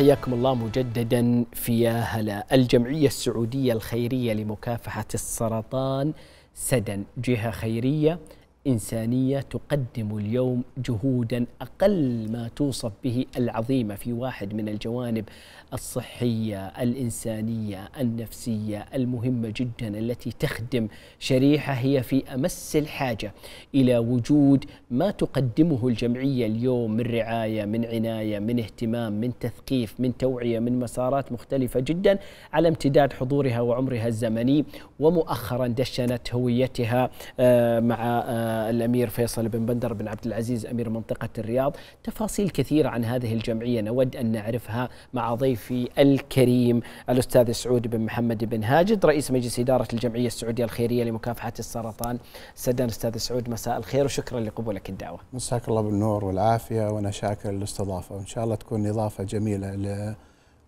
حياكم الله مجددا في هلا. الجمعية السعودية الخيرية لمكافحة السرطان سدن جهة خيرية. إنسانية تقدم اليوم جهودا أقل ما توصف به العظيمة في واحد من الجوانب الصحية الإنسانية النفسية المهمة جدا التي تخدم شريحة هي في أمس الحاجة إلى وجود ما تقدمه الجمعية اليوم من رعاية من عناية من اهتمام من تثقيف من توعية من مسارات مختلفة جدا على امتداد حضورها وعمرها الزمني ومؤخرا دشنت هويتها آه، مع الأمير فيصل بن بندر بن عبد العزيز أمير منطقة الرياض. تفاصيل كثيرة عن هذه الجمعية نود أن نعرفها مع ضيفي الكريم الأستاذ سعود بن محمد بن هاجد رئيس مجلس إدارة الجمعية السعودية الخيرية لمكافحة السرطان. سدان أستاذ سعود مساء الخير وشكرا لقبولك الدعوة. مساك الله بالنور والعافية وأنا شاكر للاستضافة وإن شاء الله تكون إضافة جميلة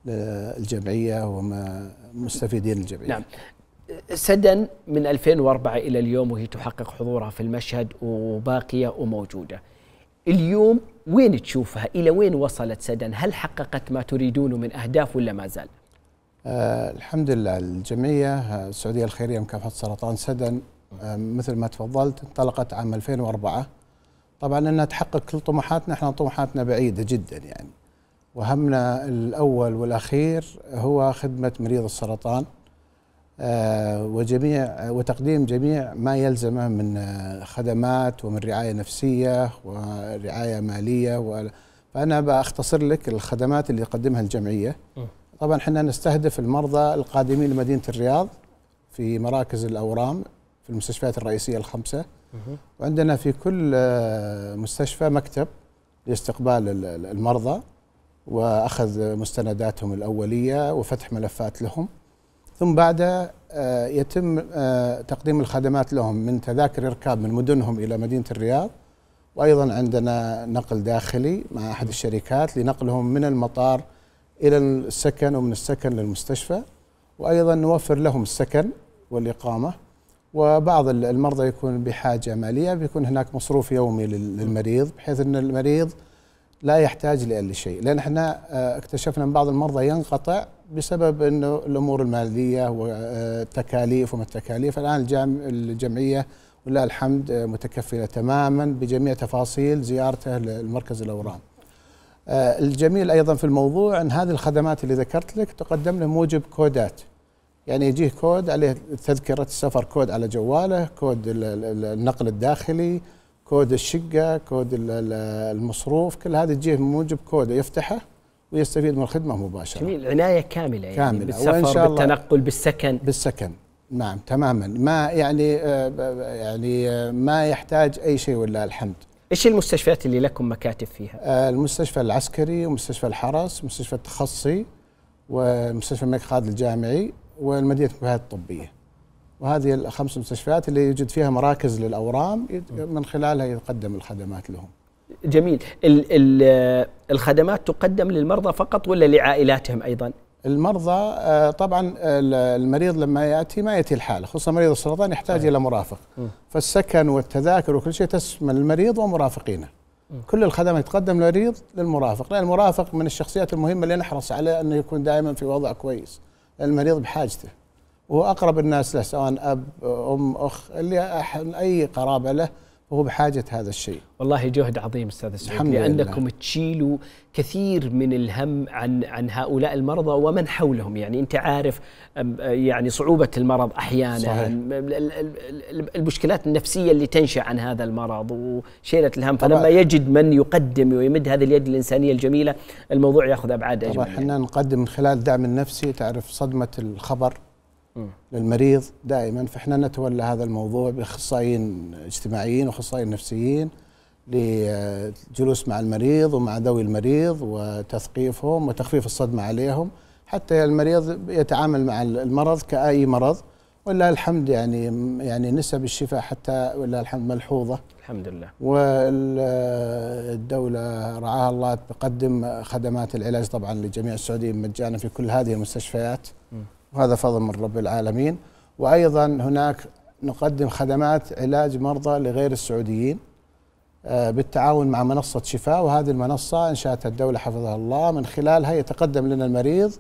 للجمعية ومستفيدين الجمعية. نعم. سدن من 2004 إلى اليوم وهي تحقق حضورها في المشهد وباقية وموجودة. اليوم وين تشوفها؟ إلى وين وصلت سدن هل حققت ما تريدونه من أهداف ولا ما زال؟ آه الحمد لله الجمعية السعودية الخيرية لمكافحة السرطان سدن آه مثل ما تفضلت انطلقت عام 2004 طبعا إنها تحقق كل طموحاتنا إحنا طموحاتنا بعيدة جدا يعني. وهمنا الأول والأخير هو خدمة مريض السرطان. آه، وجميع وتقديم جميع ما يلزمه من آه، خدمات ومن رعاية نفسية ورعاية مالية فأنا بختصر لك الخدمات اللي يقدمها الجمعية. طبعا إحنا نستهدف المرضى القادمين لمدينة الرياض في مراكز الأورام في المستشفيات الرئيسية الخمسة. وعندنا في كل آه، مستشفى مكتب لاستقبال المرضى وأخذ مستنداتهم الأولية وفتح ملفات لهم. ثم بعد آه، يتم آه، تقديم الخدمات لهم من تذاكر إركاب من مدنهم إلى مدينة الرياض. وأيضا عندنا نقل داخلي مع أحد الشركات لنقلهم من المطار إلى السكن ومن السكن للمستشفى. وأيضا نوفر لهم السكن والإقامة. وبعض المرضى يكون بحاجة مالية بيكون هناك مصروف يومي للمريض بحيث إن المريض لا يحتاج لاي شيء لأن إحنا آه، اكتشفنا إن بعض المرضى ينقطع بسبب إنه الأمور المالية والتكاليف وما التكاليف الآن الجمعية ولله الحمد متكفلة تماما بجميع تفاصيل زيارته للمركز الأورام. آه، الجميل أيضا في الموضوع إن هذه الخدمات اللي ذكرت لك تقدم له موجب كودات. يعني يجيه كود عليه تذكرة السفر كود على جواله، كود النقل الداخلي، كود الشقة، كود المصروف، كل هذه تجيه موجب كود يفتحه ويستفيد من الخدمة مباشرة. جميل عناية كاملة يعني كاملة بالسفر وإن شاء الله بالتنقل بالسكن بالسكن نعم تماما ما يعني آه، يعني آه، ما يحتاج أي شيء ولله الحمد. إيش المستشفيات اللي لكم مكاتب فيها؟ آه، المستشفى العسكري ومستشفى الحرس ومستشفى التخصصي ومستشفى الملك خالد الجامعي ومدينة الملك فهد الطبية. وهذه الخمس مستشفيات اللي يوجد فيها مراكز للأورام من خلالها يقدم الخدمات لهم. جميل ال ال الخدمات تقدم للمرضى فقط ولا لعائلاتهم أيضا المرضى آه، طبعا المريض لما يأتي ما يأتي الحاله خصوصا مريض السرطان يحتاج. إلى مرافق م. فالسكن والتذاكر وكل شيء تشمل المريض ومرافقينه م. كل الخدمات تقدم للمريض للمرافق لأن المرافق من الشخصيات المهمة اللي نحرص عليه انه يكون دائما في وضع كويس المريض بحاجته وهو اقرب الناس له سواء أب أم أخ اللي أي قرابة له وهو بحاجة هذا الشيء والله جهد عظيم أستاذ سعود لأنكم لله. تشيلوا كثير من الهم عن عن هؤلاء المرضى ومن حولهم يعني أنت عارف يعني صعوبة المرض أحيانا صحيح. المشكلات النفسية اللي تنشأ عن هذا المرض وشيلة الهم فلما يجد من يقدم ويمد هذه اليد الإنسانية الجميلة الموضوع يأخذ أبعاد أجمل طبعا إحنا. نقدم من خلال الدعم النفسي تعرف صدمة الخبر للمريض دائما فإحنا نتولى هذا الموضوع بأخصائيين اجتماعيين وأخصائيين نفسيين لجلوس مع المريض ومع ذوي المريض وتثقيفهم وتخفيف الصدمة عليهم. حتى المريض يتعامل مع المرض كأي مرض ولله الحمد يعني يعني نسب الشفاء حتى ولله الحمد ملحوظة. الحمد لله. والدولة رعاها الله تقدم خدمات العلاج طبعا لجميع السعوديين مجانا في كل هذه المستشفيات. م. وهذا فضل من رب العالمين. وأيضا هناك نقدم خدمات علاج مرضى لغير السعوديين آه، بالتعاون مع منصة شفاء. وهذه المنصة أنشأتها الدولة حفظها الله. من خلالها يتقدم لنا المريض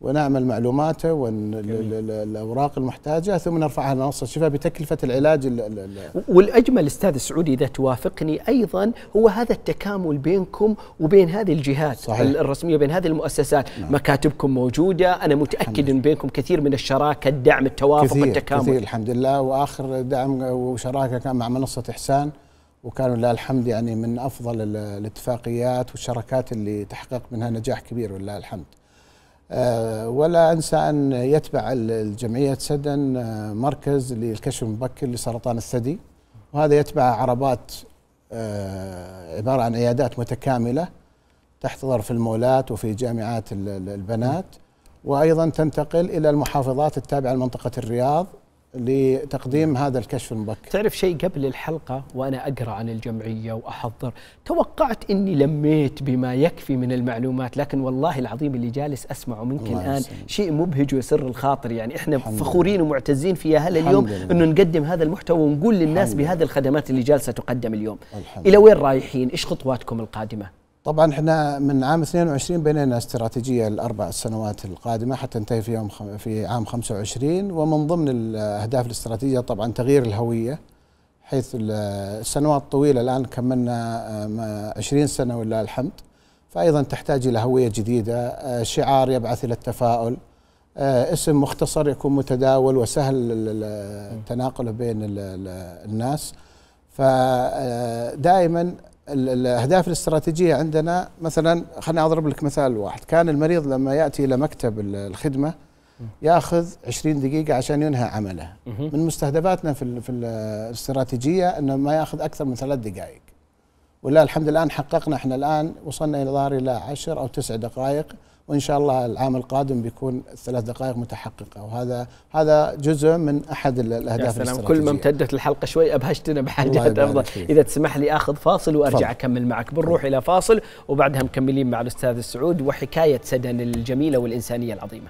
ونعمل معلوماته والاوراق المحتاجة ثم نرفعها لمنصه الشفاء بتكلفه العلاج ال ال والأجمل أستاذ سعودي إذا توافقني أيضا هو هذا التكامل بينكم وبين هذه الجهات صحيح. الرسمية بين هذه المؤسسات. نعم. مكاتبكم موجودة. أنا متأكد إن بينكم كثير من الشراكة الدعم التوافق كثير التكامل. كثير الحمد لله. وآخر دعم وشراكة كان مع منصة إحسان. وكانوا لله الحمد يعني من أفضل الاتفاقيات والشراكات اللي تحقق منها نجاح كبير ولله الحمد. آه، ولا أنسى أن يتبع الجمعية سدن آه، مركز للكشف المبكر لسرطان الثدي. وهذا يتبع عربات آه، عبارة عن عيادات متكاملة تحتضر في المولات وفي جامعات البنات. وأيضا تنتقل إلى المحافظات التابعة لمنطقة الرياض. لتقديم هذا الكشف المبكر. تعرف شيء؟ قبل الحلقة وأنا أقرأ عن الجمعية وأحضر توقعت أني لميت بما يكفي من المعلومات لكن والله العظيم اللي جالس أسمعه منك الآن. شيء مبهج ويسر الخاطر. يعني إحنا فخورين ومعتزين في هذا اليوم أنه نقدم هذا المحتوى ونقول للناس بهذه الخدمات اللي جالسة تقدم اليوم. إلى وين رايحين؟ إيش خطواتكم القادمة؟ طبعا إحنا من عام 22 بنينا استراتيجية الأربع سنوات القادمة حتى تنتهي في يوم في عام 25 ومن ضمن الأهداف الاستراتيجية طبعا تغيير الهوية حيث السنوات الطويله الآن كملنا 20 سنة ولله الحمد. فايضا تحتاج إلى هوية جديدة آه، شعار يبعث إلى التفاؤل آه، اسم مختصر يكون متداول وسهل التناقل بين الناس. فدائما الأهداف الاستراتيجية عندنا مثلا خليني أضرب لك مثال واحد. كان المريض لما يأتي إلى مكتب الخدمة يأخذ 20 دقيقة عشان ينهي عمله. من مستهدفاتنا في في الاستراتيجية إنه ما يأخذ أكثر من ثلاث دقائق. ولا الحمد لله حققنا إحنا الآن وصلنا إلى ظهر إلى 10 أو 9 دقائق. وإن شاء الله العام القادم بيكون الثلاث دقائق متحققة. وهذا هذا جزء من أحد الأهداف يا كل ما امتدت الحلقة شوي أبهجتنا بحاجات أفضل. إذا تسمح لي آخذ فاصل وأرجع فضل. أكمل معك. بنروح إلى فاصل وبعدها مكملين مع الأستاذ السعود وحكاية سدن الجميلة والإنسانية العظيمة.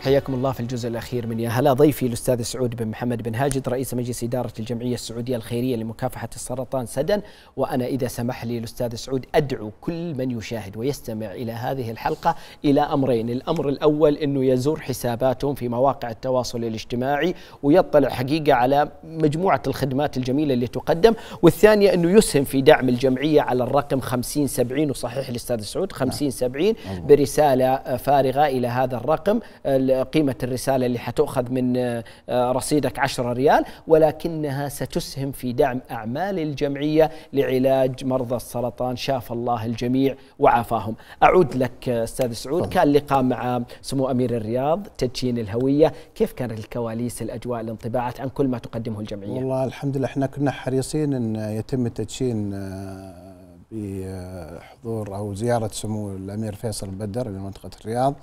حياكم الله في الجزء الأخير من يا هلا ضيفي الأستاذ سعود بن محمد بن هاجد رئيس مجلس إدارة الجمعية السعودية الخيرية لمكافحة السرطان سدن وأنا إذا سمح لي الأستاذ سعود أدعو كل من يشاهد ويستمع إلى هذه الحلقة إلى أمرين. الأمر الأول أنه يزور حساباتهم في مواقع التواصل الاجتماعي ويطلع حقيقة على مجموعة الخدمات الجميلة اللي تقدم. والثانية أنه يسهم في دعم الجمعية على الرقم 50 70 وصحيح الأستاذ سعود 50 70 نعم. برسالة فارغة إلى هذا الرقم. قيمة الرسالة اللي حتؤخذ من آه، رصيدك 10 ريال ولكنها ستسهم في دعم أعمال الجمعية لعلاج مرضى السرطان. شاف الله الجميع وعافاهم. أعود لك أستاذ سعود. كان لقاء مع سمو أمير الرياض تدشين الهوية. كيف كانت الكواليس الأجواء الانطباعات؟ عن كل ما تقدمه الجمعية. والله الحمد لله إحنا كنا حريصين أن يتم التدشين آه، بحضور أو زيارة سمو الأمير فيصل البدر لمنطقة الرياض.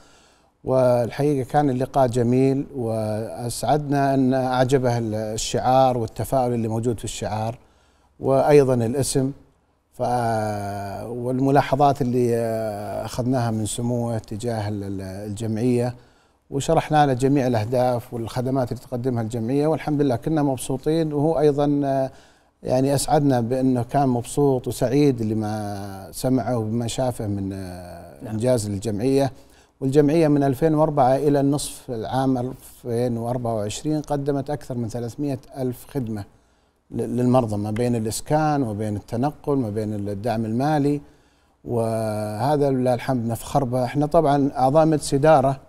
والحقيقة كان اللقاء جميل وأسعدنا أن أعجبه الشعار والتفاؤل اللي موجود في الشعار وأيضا الاسم. ف والملاحظات اللي أخذناها من سموه تجاه الجمعية وشرحنا له جميع الأهداف والخدمات اللي تقدمها الجمعية والحمد لله كنا مبسوطين. وهو أيضا يعني أسعدنا بأنه كان مبسوط وسعيد لما سمعه وبما شافه من نعم. إنجاز الجمعية. والجمعية من 2004 إلى النصف العام 2024 قدمت أكثر من 300 ألف خدمة للمرضى ما بين الإسكان وبين التنقل ما بين الدعم المالي. وهذا لله الحمد نفخر به. إحنا طبعا أعضاء مجلس إدارة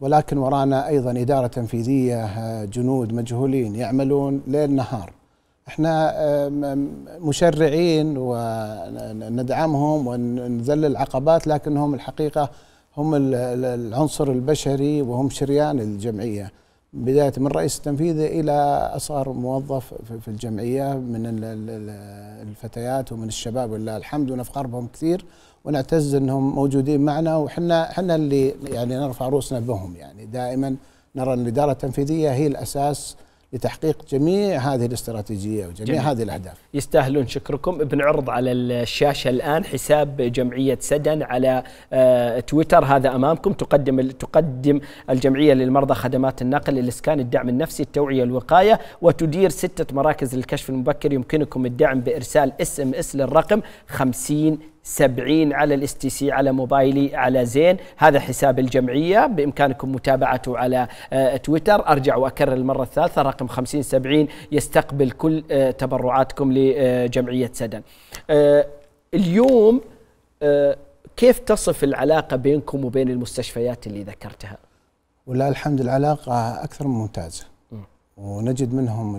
ولكن ورانا أيضا إدارة تنفيذية جنود مجهولين يعملون ليل نهار. إحنا مشرعين وندعمهم ونذلل عقبات لكنهم الحقيقة هم العنصر البشري وهم شريان الجمعية. بداية من الرئيس التنفيذي إلى أصغر موظف في الجمعية من الفتيات ومن الشباب ولله الحمد ونفخر بهم كثير ونعتز إنهم موجودين معنا وحنا إحنا اللي يعني نرفع رؤوسنا بهم يعني. دائما نرى إن الإدارة التنفيذية هي الأساس لتحقيق جميع هذه الاستراتيجية وجميع جميل. هذه الأهداف. يستاهلون. شكركم. بنعرض على الشاشة الآن. حساب جمعية سدن على آه، تويتر. هذا أمامكم. تقدم تقدم الجمعية للمرضى خدمات النقل الإسكان الدعم النفسي التوعية الوقاية وتدير ستة مراكز للكشف المبكر. يمكنكم الدعم بإرسال SMS للرقم 50 70 على ال STC على موبايلي على زين. هذا حساب الجمعية بإمكانكم متابعته على آه، تويتر. أرجع وأكرر المرة الثالثة رقم 50 70 يستقبل كل آه، تبرعاتكم لجمعية سدن. آه، اليوم كيف تصف العلاقة بينكم وبين المستشفيات اللي ذكرتها؟ والله الحمد العلاقة أكثر من ممتازة. ونجد منهم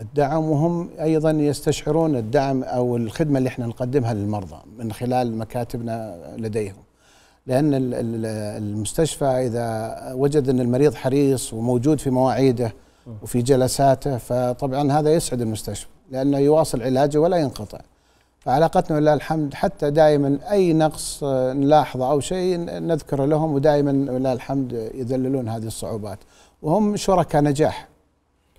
الدعم وهم أيضا يستشعرون الدعم أو الخدمة اللي إحنا نقدمها للمرضى من خلال مكاتبنا لديهم. لأن المستشفى إذا وجد أن المريض حريص وموجود في مواعيده وفي جلساته فطبعا هذا يسعد المستشفى لأنه يواصل علاجه ولا ينقطع. فعلاقتنا ولله الحمد حتى دائما أي نقص نلاحظه أو شيء نذكره لهم ودائما ولله الحمد يذللون هذه الصعوبات وهم شركاء نجاح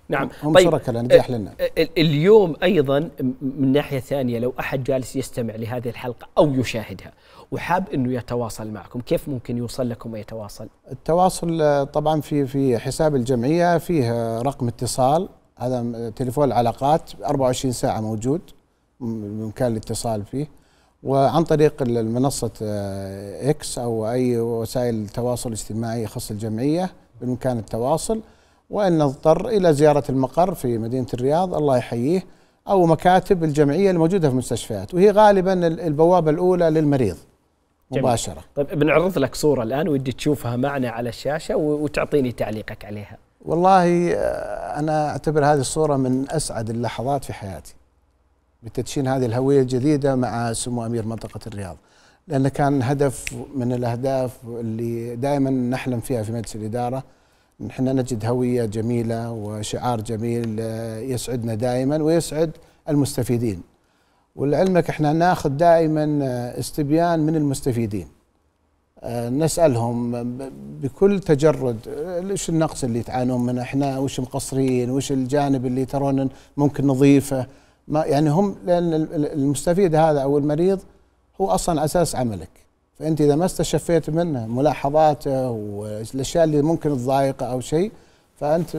نعم. هم طيب شركاء النجاح لنا. اليوم أيضا من ناحية ثانية لو أحد جالس يستمع لهذه الحلقة أو يشاهدها وحاب إنه يتواصل معكم كيف ممكن يوصل لكم ويتواصل؟ التواصل طبعا في في حساب الجمعية فيه رقم اتصال. هذا تليفون العلاقات 24 ساعة موجود بإمكان الاتصال فيه. وعن طريق المنصة إكس أو أي وسائل التواصل الاجتماعي يخص الجمعية بإمكان التواصل. وإن نضطر إلى زيارة المقر في مدينة الرياض الله يحييه أو مكاتب الجمعية الموجودة في المستشفيات وهي غالبا البوابة الأولى للمريض مباشرة. جميل. طيب بنعرض لك صورة الآن ودي تشوفها معنا على الشاشة وتعطيني تعليقك عليها. والله آه، أنا أعتبر هذه الصورة من أسعد اللحظات في حياتي بتدشين هذه الهوية الجديدة مع سمو أمير منطقة الرياض. لأنه كان هدف من الأهداف اللي دائما نحلم فيها في مجلس الإدارة نحن نجد هوية جميلة وشعار جميل آه، يسعدنا دائما ويسعد المستفيدين. ولعلمك إحنا نأخذ دائما آه، استبيان من المستفيدين. آه، نسألهم بكل تجرد إيش النقص اللي تعانون منه؟ إحنا وش مقصرين؟ وش الجانب اللي ترون ممكن نضيفه؟ ما يعني هم لأن المستفيد هذا أو المريض هو أصلا أساس عملك. فأنت إذا ما استشفيت منه ملاحظاته والأشياء اللي ممكن تضايقه أو شيء فأنت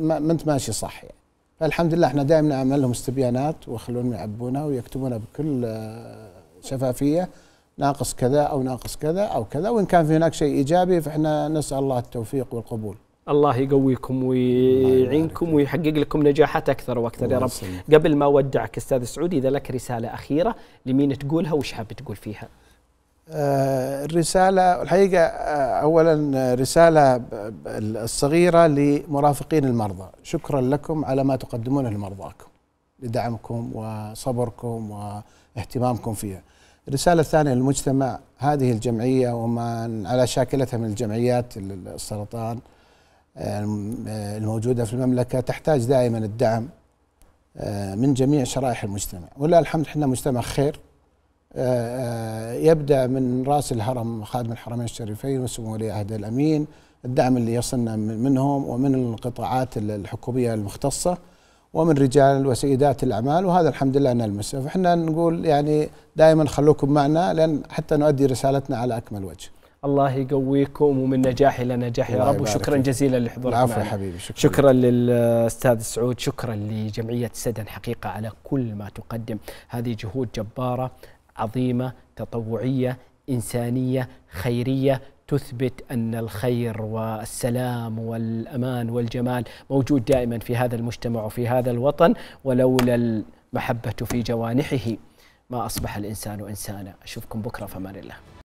ما أنت ماشي صح يعني فالحمد لله إحنا دائما نعمل لهم استبيانات ويخلونهم يعبونها ويكتبونها بكل آه، شفافية ناقص كذا أو ناقص كذا أو كذا وإن كان في هناك شيء إيجابي فإحنا نسأل الله التوفيق والقبول. الله يقويكم ويعينكم ويحقق لكم نجاحات أكثر وأكثر يا رب. قبل ما أودعك أستاذ سعود إذا لك رسالة أخيرة لمين تقولها وش حاب تقول فيها؟ آه، الرسالة الحقيقة آه، أولا رسالة الصغيرة لمرافقين المرضى. شكرا لكم على ما تقدمونه لمرضاكم لدعمكم وصبركم واهتمامكم فيها. الرسالة الثانية للمجتمع هذه الجمعية ومن على شاكلتها من الجمعيات السرطان آه، الموجودة في المملكة تحتاج دائما الدعم من جميع شرائح المجتمع. ولله الحمد إحنا مجتمع خير. آه، آه، يبدأ من رأس الهرم خادم الحرمين الشريفين وسمو ولي عهد الأمين الدعم اللي يصلنا منهم ومن القطاعات الحكومية المختصة ومن رجال وسيدات الأعمال وهذا الحمد لله نلمسه. فإحنا نقول يعني دائما خلوكم معنا لأن حتى نؤدي رسالتنا على أكمل وجه. الله يقويكم ومن نجاح إلى نجاح. يا رب وشكرا جزيلا لحضورك العفو حبيبي شكرا, شكرا للأستاذ سعود شكرا لجمعية سدن حقيقة على كل ما تقدم. هذه جهود جبارة عظيمة تطوعية إنسانية خيرية. تثبت أن الخير والسلام والأمان والجمال موجود دائما في هذا المجتمع وفي هذا الوطن ولولا المحبة في جوانحه ما أصبح الإنسان إنسانا. أشوفكم بكرة في أمان الله.